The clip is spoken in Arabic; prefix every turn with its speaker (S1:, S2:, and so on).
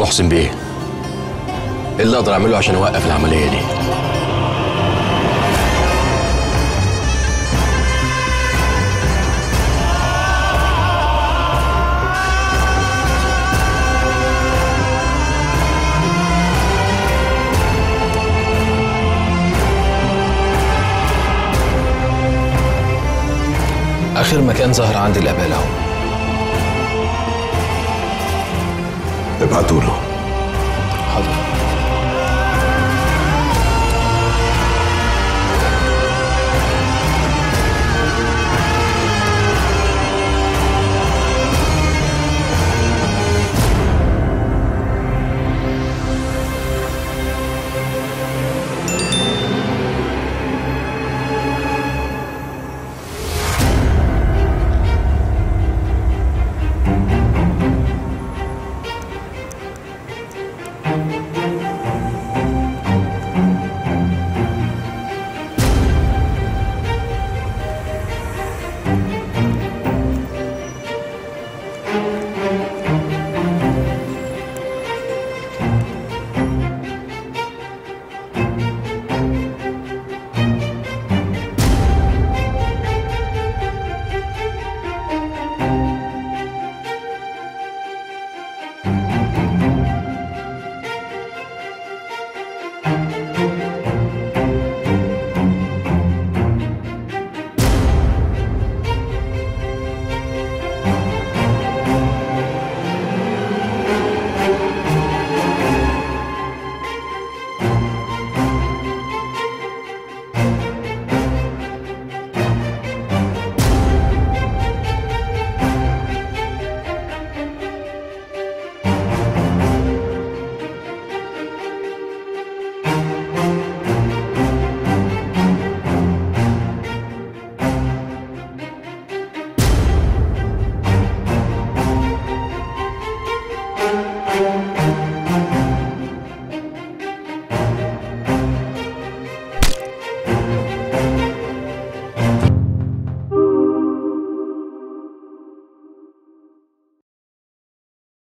S1: محسن بيه. إيه اللي أقدر أعمله عشان أوقف العملية دي؟ آخر مكان ظهر عندي الابال اهو
S2: de Paturo. Hazlo.